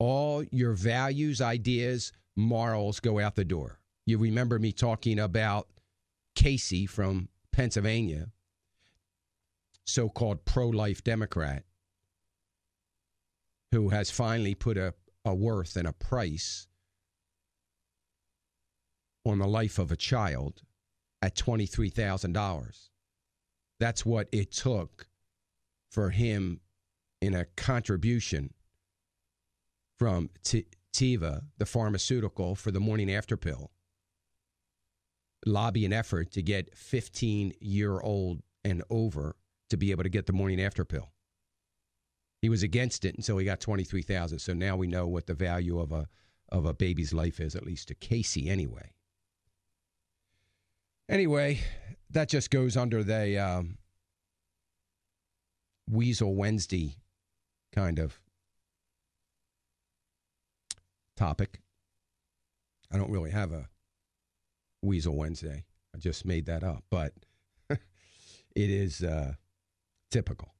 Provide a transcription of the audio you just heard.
all your values, ideas, morals go out the door. You remember me talking about Casey from Pennsylvania, so called pro life Democrat, who has finally put a, a worth and a price on the life of a child at $23,000. That's what it took for him in a contribution from T- Teva, the pharmaceutical, for the morning after pill. Lobby an effort to get 15 year old and over to be able to get the morning after pill. He was against it until he got 23,000. So now we know what the value of a of a baby's life is, at least to Casey anyway. Anyway, that just goes under the um, Weasel Wednesday kind of topic. I don't really have a Weasel Wednesday. I just made that up, but it is uh, typical.